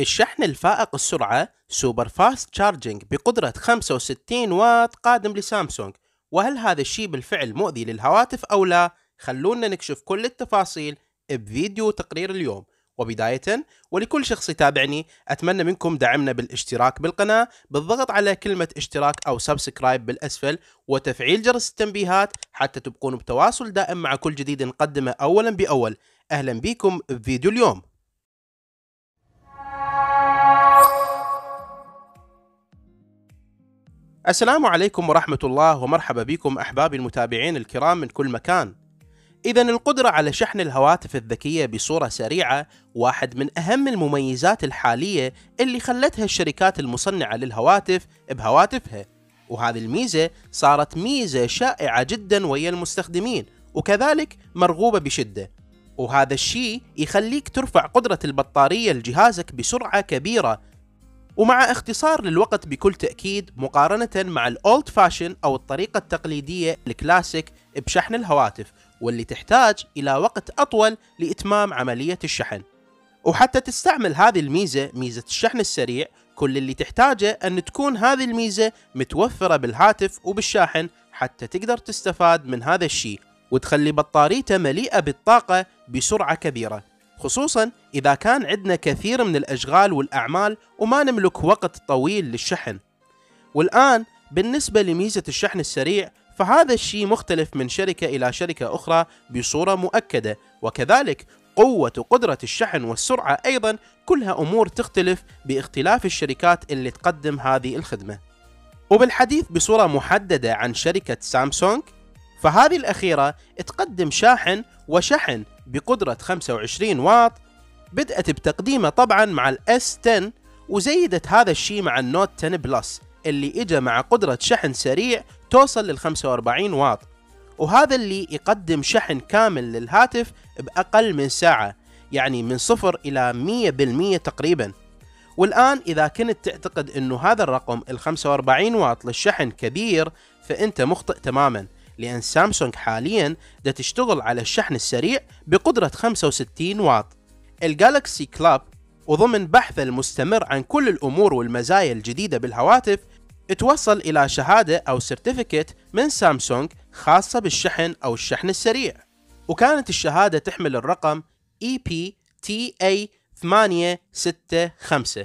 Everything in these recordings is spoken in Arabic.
الشحن الفائق السرعة super fast charging بقدرة 65 واط قادم لسامسونج. وهل هذا الشيء بالفعل مؤذي للهواتف أو لا؟ خلونا نكشف كل التفاصيل بفيديو تقرير اليوم. وبداية ولكل شخص يتابعني أتمنى منكم دعمنا بالاشتراك بالقناة بالضغط على كلمة اشتراك أو subscribe بالأسفل وتفعيل جرس التنبيهات حتى تبقون بتواصل دائم مع كل جديد نقدمه أولا بأول. أهلا بكم بفيديو اليوم. السلام عليكم ورحمة الله ومرحبا بكم أحبابي المتابعين الكرام من كل مكان. إذا القدرة على شحن الهواتف الذكية بصورة سريعة واحد من أهم المميزات الحالية اللي خلتها الشركات المصنعة للهواتف بهواتفها. وهذه الميزة صارت ميزة شائعة جدا ويا المستخدمين وكذلك مرغوبة بشدة. وهذا الشيء يخليك ترفع قدرة البطارية لجهازك بسرعة كبيرة ومع اختصار للوقت بكل تأكيد مقارنة مع الأولد فاشن أو الطريقة التقليدية الكلاسيك بشحن الهواتف واللي تحتاج إلى وقت أطول لإتمام عملية الشحن. وحتى تستعمل هذه الميزة ميزة الشحن السريع كل اللي تحتاجه أن تكون هذه الميزة متوفرة بالهاتف وبالشاحن حتى تقدر تستفاد من هذا الشيء وتخلي بطاريته مليئة بالطاقة بسرعة كبيرة. خصوصا إذا كان عندنا كثير من الأشغال والأعمال وما نملك وقت طويل للشحن. والآن بالنسبة لميزة الشحن السريع فهذا الشيء مختلف من شركة إلى شركة أخرى بصورة مؤكدة. وكذلك قوة وقدرة الشحن والسرعة أيضا كلها أمور تختلف باختلاف الشركات اللي تقدم هذه الخدمة. وبالحديث بصورة محددة عن شركة سامسونج فهذه الأخيرة تقدم شاحن وشحن بقدرة 25 واط بدأت بتقديمه طبعا مع ال S 10 وزيدت هذا الشيء مع ال Note 10 Plus اللي اجى مع قدرة شحن سريع توصل لل 45 واط. وهذا اللي يقدم شحن كامل للهاتف بأقل من ساعة يعني من صفر إلى 100% تقريبا. والآن إذا كنت تعتقد أنه هذا الرقم ال 45 واط للشحن كبير فأنت مخطئ تماما. لأن سامسونج حاليا دا تشتغل على الشحن السريع بقدرة 65 واط. ال Galaxy Club وضمن بحثه المستمر عن كل الأمور والمزايا الجديدة بالهواتف توصل إلى شهادة أو certificate من سامسونج خاصة بالشحن أو الشحن السريع. وكانت الشهادة تحمل الرقم EPTA865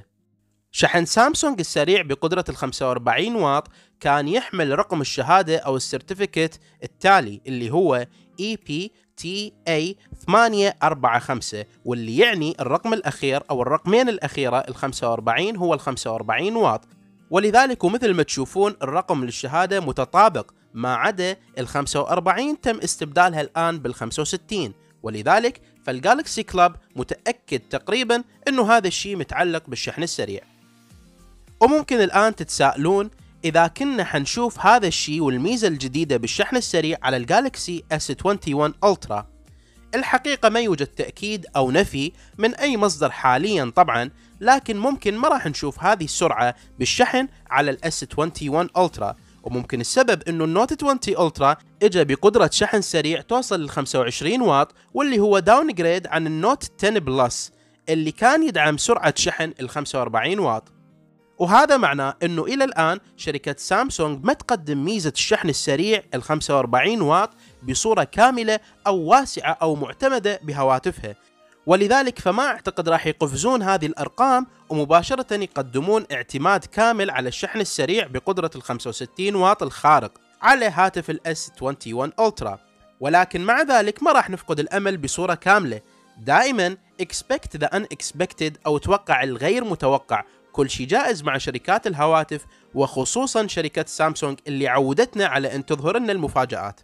شحن سامسونج السريع بقدرة ال 45 واط كان يحمل رقم الشهادة أو السيرتيفيكت التالي اللي هو EPTA845 واللي يعني الرقم الأخير أو الرقمين الأخيرة ال 45 هو ال 45 واط. ولذلك ومثل ما تشوفون الرقم للشهادة متطابق ما عدا ال 45 تم استبدالها الآن بال 65 ولذلك فالجالكسي كلاب متأكد تقريبا إنه هذا الشيء متعلق بالشحن السريع. وممكن الآن تتساءلون إذا كنا حنشوف هذا الشيء والميزة الجديدة بالشحن السريع على الجالكسي S21 Ultra. الحقيقة ما يوجد تأكيد أو نفي من أي مصدر حاليا طبعا لكن ممكن ما راح نشوف هذه السرعة بالشحن على ال S21 Ultra. وممكن السبب إنه النوت 20 Ultra اجى بقدرة شحن سريع توصل ل 25 واط واللي هو downgrade عن ال Note 10 Plus اللي كان يدعم سرعة شحن ال 45 واط. وهذا معناه إنه إلى الآن شركة سامسونج ما تقدم ميزة الشحن السريع ال 45 واط بصورة كاملة أو واسعة أو معتمدة بهواتفها. ولذلك فما أعتقد راح يقفزون هذه الأرقام ومباشرة يقدمون اعتماد كامل على الشحن السريع بقدرة ال 65 واط الخارق على هاتف ال S21 Ultra ولكن مع ذلك ما راح نفقد الأمل بصورة كاملة. دائما expect the unexpected أو توقع الغير متوقع. كل شيء جائز مع شركات الهواتف وخصوصا شركة سامسونج اللي عودتنا على أن تظهر لنا المفاجآت.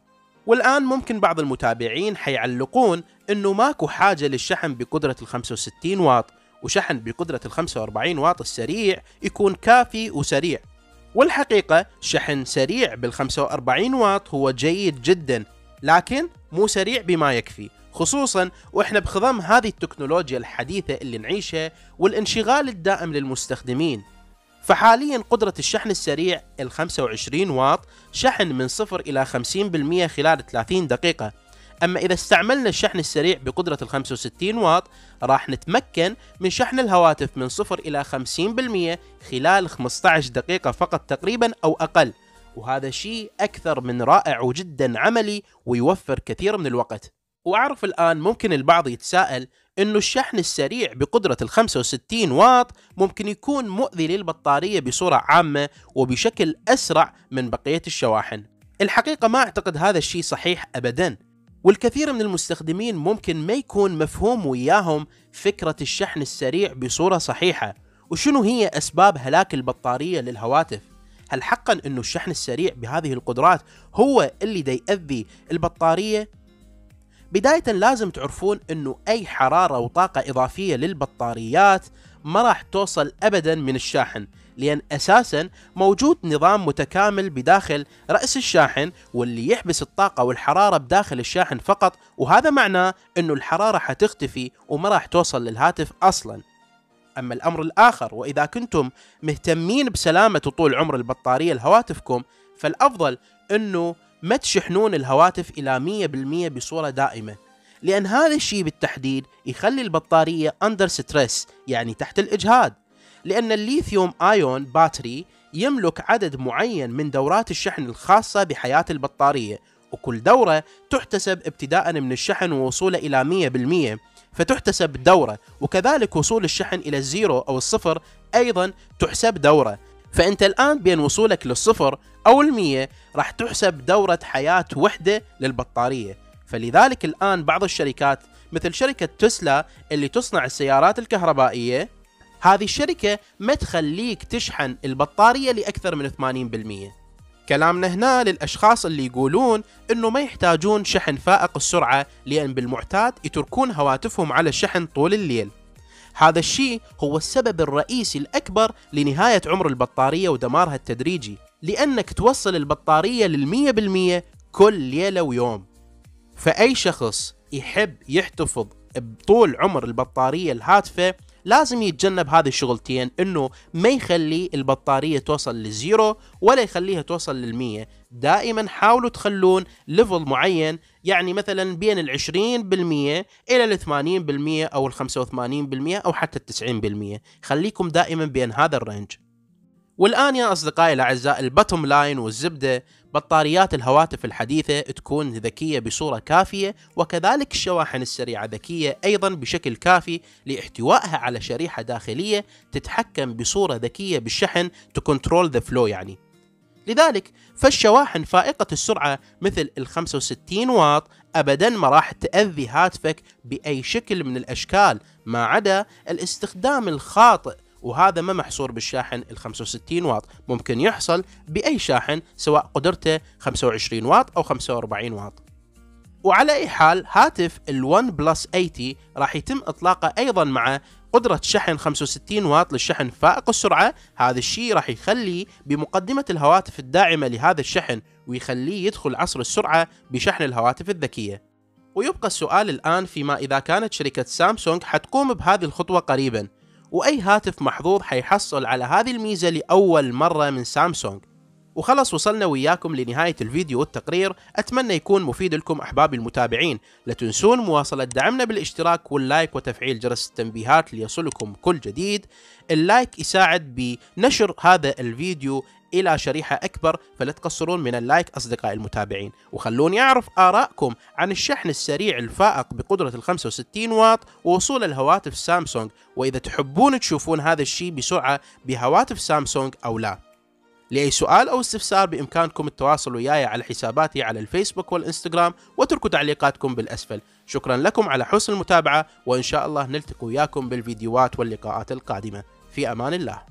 والآن ممكن بعض المتابعين حيعلقون إنه ماكو حاجة للشحن بقدرة ال 65 واط وشحن بقدرة ال 45 واط السريع يكون كافي وسريع. والحقيقة شحن سريع بال 45 واط هو جيد جدا لكن مو سريع بما يكفي. خصوصا وإحنا بخضم هذه التكنولوجيا الحديثة اللي نعيشها والانشغال الدائم للمستخدمين. فحاليا قدرة الشحن السريع ال 25 واط شحن من 0 إلى 50% خلال 30 دقيقة. أما إذا استعملنا الشحن السريع بقدرة ال 65 واط راح نتمكن من شحن الهواتف من 0 إلى 50% خلال 15 دقيقة فقط تقريبا أو أقل. وهذا شيء أكثر من رائع وجدا عملي ويوفر كثير من الوقت. وأعرف الآن ممكن البعض يتساءل إنه الشحن السريع بقدرة ال 65 واط ممكن يكون مؤذي للبطارية بصورة عامة وبشكل أسرع من بقية الشواحن. الحقيقة ما أعتقد هذا الشيء صحيح ابدا. والكثير من المستخدمين ممكن ما يكون مفهوم وياهم فكرة الشحن السريع بصورة صحيحة وشنو هي أسباب هلاك البطارية للهواتف هل حقا أنه الشحن السريع بهذه القدرات هو اللي دا يأذي البطارية بداية لازم تعرفون إنه أي حرارة وطاقة إضافية للبطاريات ما راح توصل ابدا من الشاحن لأن أساسا موجود نظام متكامل بداخل رأس الشاحن واللي يحبس الطاقة والحرارة بداخل الشاحن فقط وهذا معناه إنه الحرارة حتختفي وما راح توصل للهاتف أصلا. أما الأمر الآخر وإذا كنتم مهتمين بسلامة وطول عمر البطارية لهواتفكم فالأفضل إنه ما تشحنون الهواتف إلى 100% بصورة دائمة. لأن هذا الشيء بالتحديد يخلي البطارية under stress يعني تحت الإجهاد. لأن ال lithium ion battery يملك عدد معين من دورات الشحن الخاصة بحياة البطارية وكل دورة تحتسب ابتداء من الشحن ووصوله إلى 100% فتحتسب دورة وكذلك وصول الشحن إلى الزيرو أو الصفر أيضا تحسب دورة. فأنت الآن بين وصولك للصفر أو المية راح تحسب دورة حياة وحدة للبطارية. فلذلك الآن بعض الشركات مثل شركة تسلا اللي تصنع السيارات الكهربائية هذه الشركة ما تخليك تشحن البطارية لأكثر من 80% كلامنا هنا للأشخاص اللي يقولون أنه ما يحتاجون شحن فائق السرعة لأن بالمعتاد يتركون هواتفهم على الشحن طول الليل. هذا الشيء هو السبب الرئيسي الأكبر لنهاية عمر البطارية ودمارها التدريجي لأنك توصل البطارية للمية بالمية كل ليلة ويوم. فأي شخص يحب يحتفظ بطول عمر البطارية الهاتفة لازم يتجنب هذه الشغلتين إنه ما يخلي البطارية توصل لل zero ولا يخليها توصل للمية. دائما حاولوا تخلون level معين يعني مثلا بين العشرين بالمية إلى الثمانين بالمية أو الخمسة وثمانين بالمية أو حتى التسعين بالمية. خليكم دائما بين هذا ال range. والآن يا أصدقائي الأعزاء ال bottom line والزبدة بطاريات الهواتف الحديثة تكون ذكية بصورة كافية وكذلك الشواحن السريعة ذكية أيضا بشكل كافي لاحتوائها على شريحة داخلية تتحكم بصورة ذكية بالشحن ت control the flow يعني. لذلك فالشواحن فائقة السرعة مثل ال 65 واط أبدا ما راح تأذي هاتفك بأي شكل من الأشكال ما عدا الاستخدام الخاطئ وهذا ما محصور بالشاحن ال 65 واط. ممكن يحصل بأي شاحن سواء قدرته 25 واط أو 45 واط. وعلى أي حال هاتف ال1 بلس 80 راح يتم إطلاقه أيضا مع قدرة شحن 65 واط للشحن فائق السرعة. هذا الشيء راح يخلي بمقدمة الهواتف الداعمة لهذا الشحن ويخليه يدخل عصر السرعة بشحن الهواتف الذكية. ويبقى السؤال الآن فيما إذا كانت شركة سامسونج حتقوم بهذه الخطوة قريبا. وأي هاتف محظوظ حيحصل على هذه الميزة لأول مرة من سامسونج. وخلص وصلنا وياكم لنهاية الفيديو والتقرير. أتمنى يكون مفيد لكم أحبابي المتابعين. لا تنسون مواصلة دعمنا بالاشتراك وال like وتفعيل جرس التنبيهات ليصلكم كل جديد. ال like يساعد بنشر هذا الفيديو إلى شريحة أكبر فلا تقصرون من ال like أصدقائي المتابعين. وخلوني أعرف آراءكم عن الشحن السريع الفائق بقدرة ال 65 واط ووصول الهواتف سامسونج. وإذا تحبون تشوفون هذا الشيء بسرعة بهواتف سامسونج أو لا. لأي سؤال أو استفسار بإمكانكم التواصل وياي على حساباتي على الفيسبوك والإنستغرام واتركوا تعليقاتكم بالأسفل. شكرا لكم على حسن المتابعة وإن شاء الله نلتقي وياكم بالفيديوهات واللقاءات القادمة. في أمان الله.